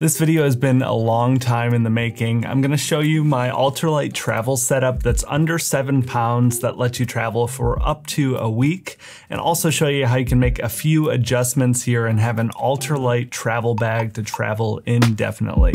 This video has been a long time in the making. I'm gonna show you my ultralight travel setup that's under seven pounds that lets you travel for up to a week, and also show you how you can make a few adjustments here and have an ultralight travel bag to travel indefinitely.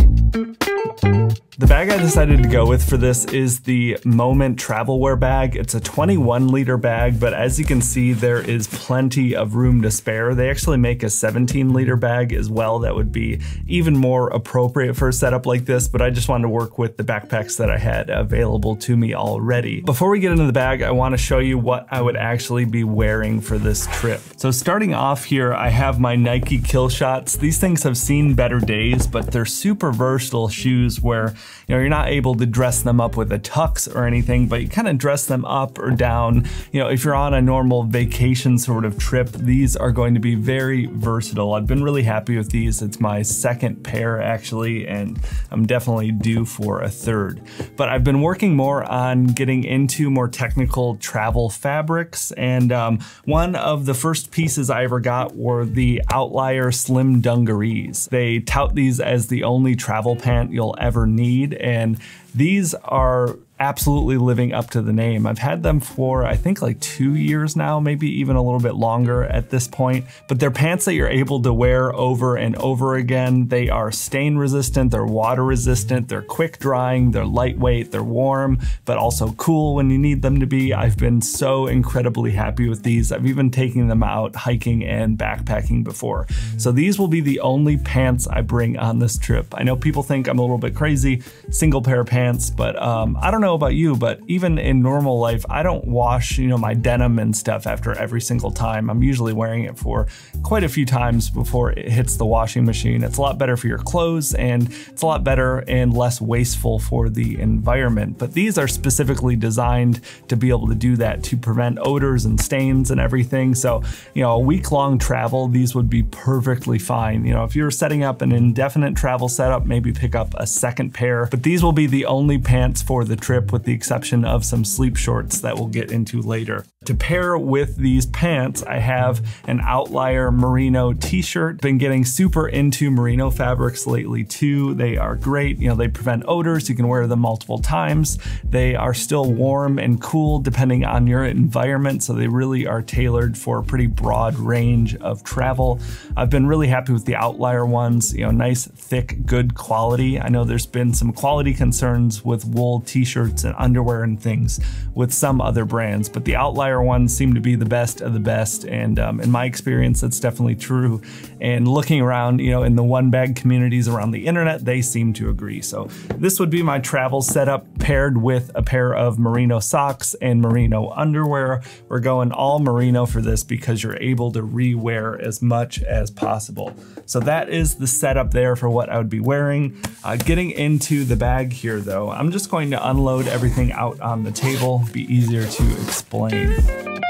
The bag I decided to go with for this is the Moment Travelwear bag. It's a 21 liter bag, but as you can see, there is plenty of room to spare. They actually make a 17 liter bag as well that would be even more appropriate for a setup like this, but I just wanted to work with the backpacks that I had available to me already. Before we get into the bag, I wanna show you what I would actually be wearing for this trip. So starting off here, I have my Nike Kill Shots. These things have seen better days, but they're super versatile shoes where you know, you're not able to dress them up with a tux or anything, but you kind of dress them up or down. You know, if you're on a normal vacation sort of trip, these are going to be very versatile. I've been really happy with these. It's my second pair actually, and I'm definitely due for a third. But I've been working more on getting into more technical travel fabrics, and um, one of the first pieces I ever got were the Outlier Slim Dungarees. They tout these as the only travel pant you'll ever need, and these are absolutely living up to the name. I've had them for I think like two years now, maybe even a little bit longer at this point, but they're pants that you're able to wear over and over again. They are stain resistant, they're water resistant, they're quick drying, they're lightweight, they're warm, but also cool when you need them to be. I've been so incredibly happy with these. I've even taken them out hiking and backpacking before. So these will be the only pants I bring on this trip. I know people think I'm a little bit crazy, single pair of pants, but um, I don't know about you, but even in normal life, I don't wash, you know, my denim and stuff after every single time. I'm usually wearing it for quite a few times before it hits the washing machine. It's a lot better for your clothes and it's a lot better and less wasteful for the environment. But these are specifically designed to be able to do that to prevent odors and stains and everything. So, you know, a week long travel, these would be perfectly fine. You know, if you're setting up an indefinite travel setup, maybe pick up a second pair, but these will be the only pants for the trip with the exception of some sleep shorts that we'll get into later. To pair with these pants, I have an Outlier Merino t-shirt. Been getting super into merino fabrics lately too. They are great. You know, they prevent odors. You can wear them multiple times. They are still warm and cool depending on your environment. So they really are tailored for a pretty broad range of travel. I've been really happy with the Outlier ones. You know, nice, thick, good quality. I know there's been some quality concerns with wool t-shirts and underwear and things with some other brands, but the Outlier ones seem to be the best of the best. And um, in my experience, that's definitely true. And looking around, you know, in the one bag communities around the internet, they seem to agree. So this would be my travel setup paired with a pair of merino socks and merino underwear. We're going all merino for this because you're able to rewear as much as possible. So that is the setup there for what I would be wearing. Uh, getting into the bag here though, I'm just going to unload everything out on the table, be easier to explain. Thank you.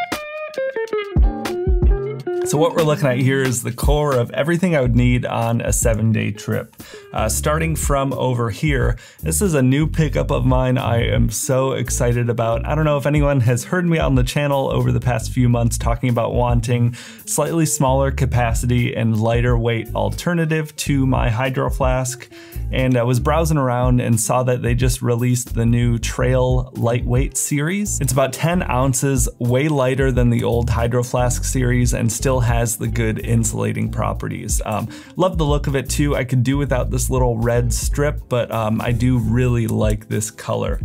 So what we're looking at here is the core of everything I would need on a seven day trip. Uh, starting from over here, this is a new pickup of mine I am so excited about. I don't know if anyone has heard me on the channel over the past few months talking about wanting slightly smaller capacity and lighter weight alternative to my Hydro Flask. And I was browsing around and saw that they just released the new Trail Lightweight series. It's about 10 ounces, way lighter than the old Hydro Flask series and still has the good insulating properties. Um, love the look of it too. I could do without this little red strip, but um, I do really like this color.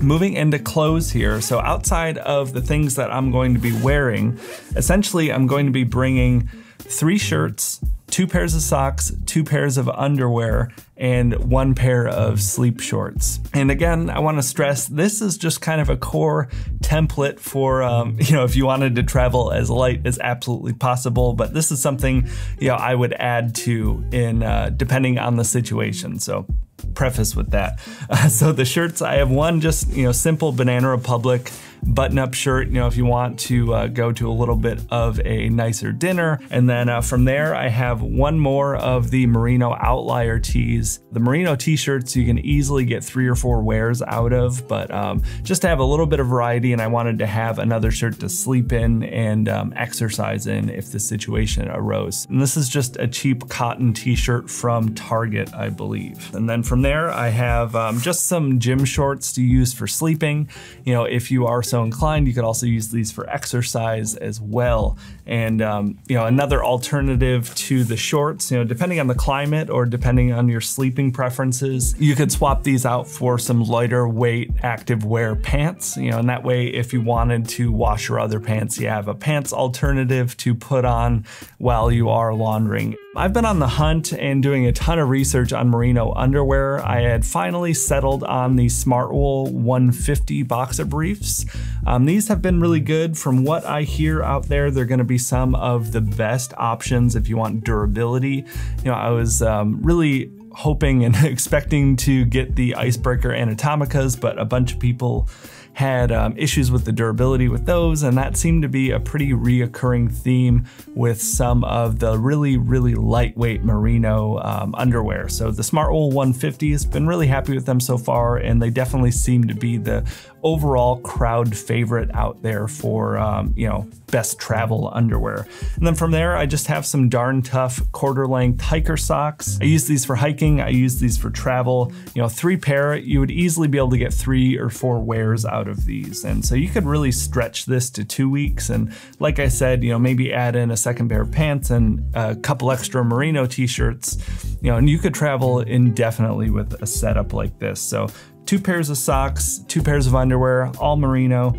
Moving into clothes here, so outside of the things that I'm going to be wearing, essentially I'm going to be bringing three shirts, two pairs of socks, two pairs of underwear, and one pair of sleep shorts. And again, I want to stress this is just kind of a core template for, um, you know, if you wanted to travel as light as absolutely possible. But this is something, you know, I would add to in uh, depending on the situation. So preface with that. Uh, so the shirts, I have one just, you know, simple Banana Republic button up shirt, you know, if you want to uh, go to a little bit of a nicer dinner. And then uh, from there, I have one more of the Merino Outlier tees. The Merino t-shirts you can easily get three or four wears out of, but um, just to have a little bit of variety and I wanted to have another shirt to sleep in and um, exercise in if the situation arose. And this is just a cheap cotton t-shirt from Target, I believe. And then from there, I have um, just some gym shorts to use for sleeping. You know, if you are so inclined, you could also use these for exercise as well. And, um, you know, another alternative to the shorts, you know, depending on the climate or depending on your sleeping preferences, you could swap these out for some lighter weight active wear pants, you know, and that way if you wanted to wash your other pants, you have a pants alternative to put on while you are laundering. I've been on the hunt and doing a ton of research on merino underwear. I had finally settled on the Smartwool 150 boxer briefs. Um, these have been really good. From what I hear out there, they're going to be some of the best options if you want durability. You know, I was um, really hoping and expecting to get the Icebreaker Anatomicas, but a bunch of people had um, issues with the durability with those, and that seemed to be a pretty reoccurring theme with some of the really, really lightweight merino um, underwear. So the Smartwool 150 has been really happy with them so far, and they definitely seem to be the overall crowd favorite out there for, um, you know, best travel underwear. And then from there, I just have some darn tough quarter length hiker socks. I use these for hiking, I use these for travel. You know, three pair, you would easily be able to get three or four wears out of these. And so you could really stretch this to two weeks. And like I said, you know, maybe add in a second pair of pants and a couple extra merino t-shirts, you know, and you could travel indefinitely with a setup like this. So two pairs of socks, two pairs of underwear, all merino,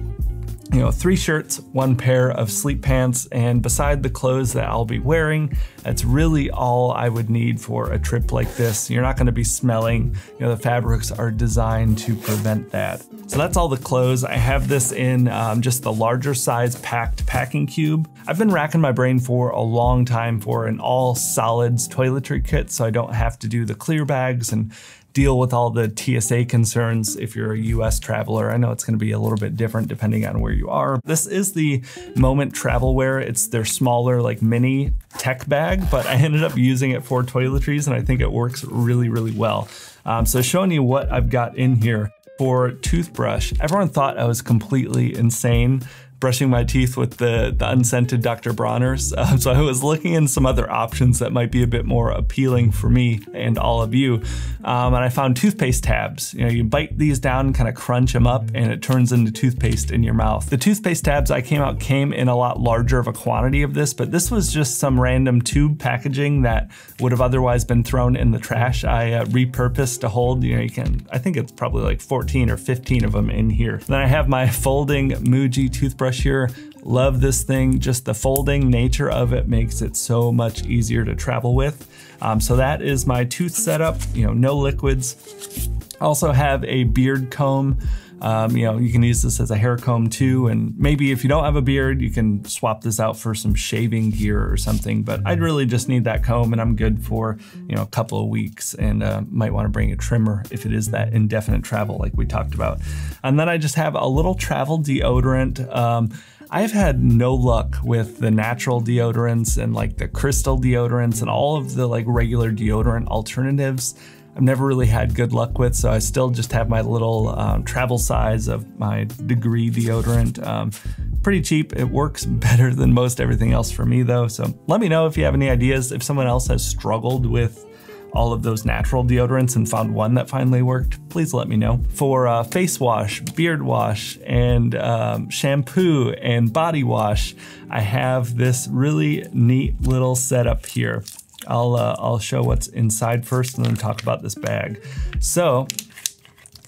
you know, three shirts, one pair of sleep pants, and beside the clothes that I'll be wearing, that's really all I would need for a trip like this. You're not gonna be smelling, you know, the fabrics are designed to prevent that. So that's all the clothes. I have this in um, just the larger size packed packing cube. I've been racking my brain for a long time for an all solids toiletry kit so I don't have to do the clear bags and deal with all the TSA concerns if you're a US traveler. I know it's gonna be a little bit different depending on where you are. This is the Moment Travel Wear. It's their smaller like mini tech bag, but I ended up using it for toiletries and I think it works really, really well. Um, so showing you what I've got in here for toothbrush. Everyone thought I was completely insane brushing my teeth with the, the unscented Dr. Bronner's. Um, so I was looking in some other options that might be a bit more appealing for me and all of you. Um, and I found toothpaste tabs. You know, you bite these down, kind of crunch them up, and it turns into toothpaste in your mouth. The toothpaste tabs I came out came in a lot larger of a quantity of this, but this was just some random tube packaging that would have otherwise been thrown in the trash. I uh, repurposed to hold, you know, you can, I think it's probably like 14 or 15 of them in here. Then I have my folding Muji toothbrush brush here. Love this thing. Just the folding nature of it makes it so much easier to travel with. Um, so that is my tooth setup, you know, no liquids. Also have a beard comb. Um, you know, you can use this as a hair comb too. And maybe if you don't have a beard, you can swap this out for some shaving gear or something. But I'd really just need that comb and I'm good for, you know, a couple of weeks and uh, might want to bring a trimmer if it is that indefinite travel like we talked about. And then I just have a little travel deodorant. Um, I've had no luck with the natural deodorants and like the crystal deodorants and all of the like regular deodorant alternatives. I've never really had good luck with, so I still just have my little um, travel size of my degree deodorant. Um, pretty cheap. It works better than most everything else for me though. So let me know if you have any ideas. If someone else has struggled with all of those natural deodorants and found one that finally worked, please let me know. For uh, face wash, beard wash, and um, shampoo and body wash, I have this really neat little setup here. I'll, uh, I'll show what's inside first and then talk about this bag. So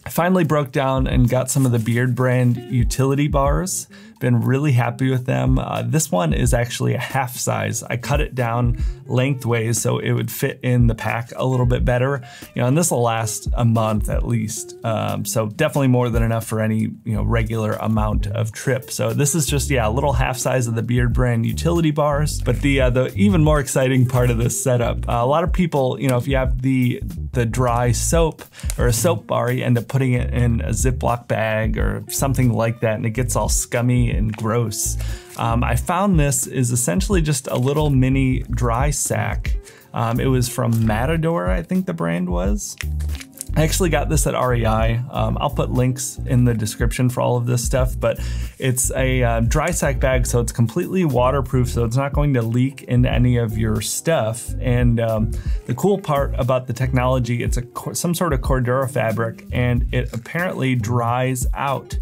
I finally broke down and got some of the Beardbrand utility bars. Been really happy with them. Uh, this one is actually a half size. I cut it down lengthways so it would fit in the pack a little bit better. You know, and this will last a month at least. Um, so definitely more than enough for any you know regular amount of trip. So this is just yeah a little half size of the Beardbrand utility bars. But the uh, the even more exciting part of this setup, uh, a lot of people you know if you have the the dry soap or a soap bar, you end up putting it in a Ziploc bag or something like that, and it gets all scummy and gross. Um, I found this is essentially just a little mini dry sack. Um, it was from Matador, I think the brand was. I actually got this at REI. Um, I'll put links in the description for all of this stuff, but it's a uh, dry sack bag, so it's completely waterproof, so it's not going to leak into any of your stuff. And um, the cool part about the technology, it's a some sort of Cordura fabric, and it apparently dries out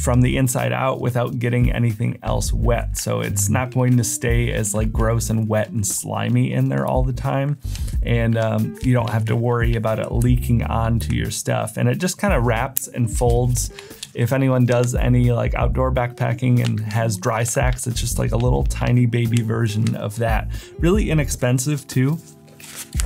from the inside out without getting anything else wet. So it's not going to stay as like gross and wet and slimy in there all the time. And um, you don't have to worry about it leaking onto your stuff. And it just kind of wraps and folds if anyone does any like outdoor backpacking and has dry sacks, it's just like a little tiny baby version of that. Really inexpensive too.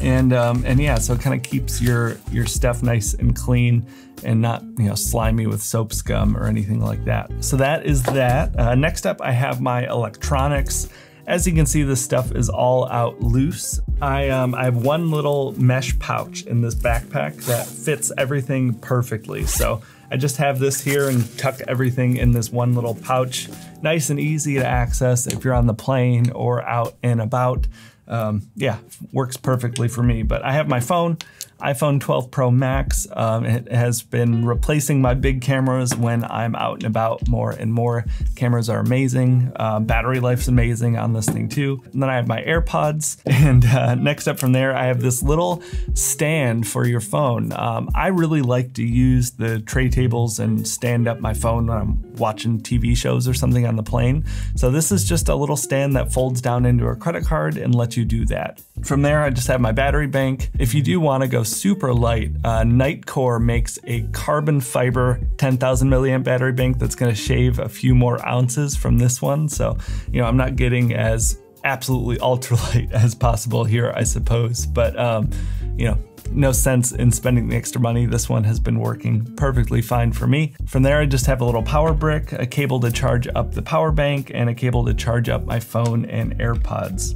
And um, and yeah, so it kind of keeps your your stuff nice and clean and not you know slimy with soap scum or anything like that. So that is that. Uh, next up, I have my electronics. As you can see, this stuff is all out loose. I, um, I have one little mesh pouch in this backpack that fits everything perfectly. So I just have this here and tuck everything in this one little pouch. Nice and easy to access if you're on the plane or out and about. Um, yeah, works perfectly for me. But I have my phone, iPhone 12 Pro Max. Um, it has been replacing my big cameras when I'm out and about more and more. Cameras are amazing. Uh, battery life's amazing on this thing too. And then I have my AirPods. And uh, next up from there, I have this little stand for your phone. Um, I really like to use the tray tables and stand up my phone when I'm watching TV shows or something on the plane. So this is just a little stand that folds down into a credit card and lets you do that. From there, I just have my battery bank. If you do want to go super light, uh, Nitecore makes a carbon fiber 10,000 milliamp battery bank that's going to shave a few more ounces from this one. So, you know, I'm not getting as absolutely ultralight as possible here, I suppose. But, um, you know, no sense in spending the extra money. This one has been working perfectly fine for me. From there, I just have a little power brick, a cable to charge up the power bank, and a cable to charge up my phone and AirPods.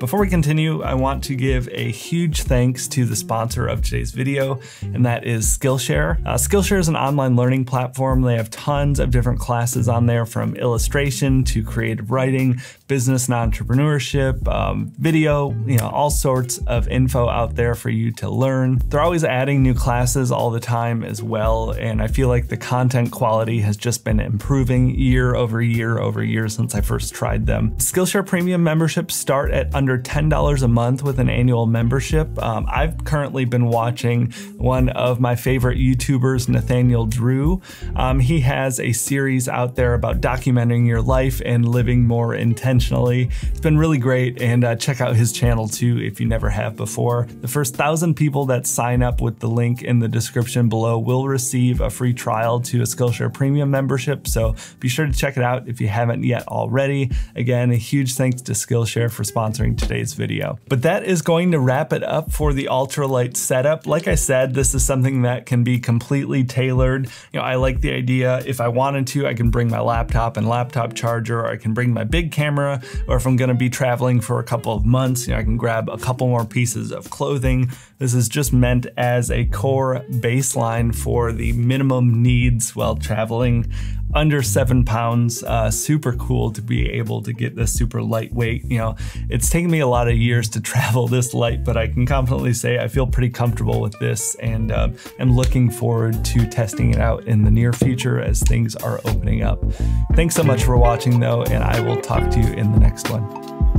Before we continue, I want to give a huge thanks to the sponsor of today's video, and that is Skillshare. Uh, Skillshare is an online learning platform. They have tons of different classes on there from illustration to creative writing, business and entrepreneurship, um, video, you know, all sorts of info out there for you to learn. They're always adding new classes all the time as well, and I feel like the content quality has just been improving year over year over year since I first tried them. Skillshare Premium memberships start at under under $10 a month with an annual membership. Um, I've currently been watching one of my favorite YouTubers, Nathaniel Drew. Um, he has a series out there about documenting your life and living more intentionally. It's been really great, and uh, check out his channel too if you never have before. The first thousand people that sign up with the link in the description below will receive a free trial to a Skillshare Premium membership, so be sure to check it out if you haven't yet already. Again, a huge thanks to Skillshare for sponsoring today's video. But that is going to wrap it up for the ultralight setup. Like I said, this is something that can be completely tailored. You know, I like the idea, if I wanted to, I can bring my laptop and laptop charger, or I can bring my big camera, or if I'm gonna be traveling for a couple of months, you know, I can grab a couple more pieces of clothing. This is just meant as a core baseline for the minimum needs while traveling under seven pounds. Uh, super cool to be able to get this super lightweight. You know, it's taken me a lot of years to travel this light, but I can confidently say I feel pretty comfortable with this and uh, am looking forward to testing it out in the near future as things are opening up. Thanks so much for watching though, and I will talk to you in the next one.